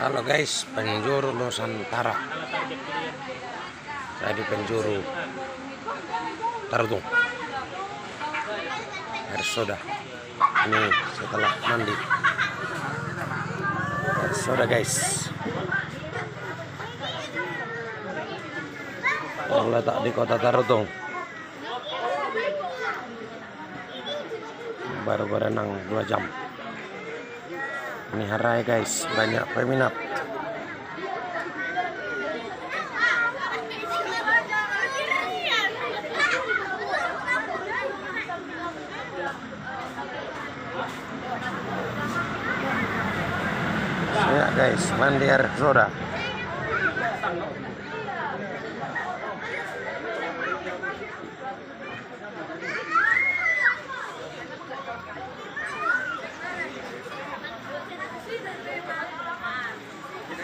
Halo guys, penjuru Nusantara. Saya di penjuru Tarutung. Air soda. Ini setelah mandi. Air soda guys. Yang letak di kota Tarutung. Baru berenang 2 jam. Ini harai guys, banyak peminat. Ya guys, mandi air soda.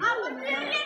Vamos,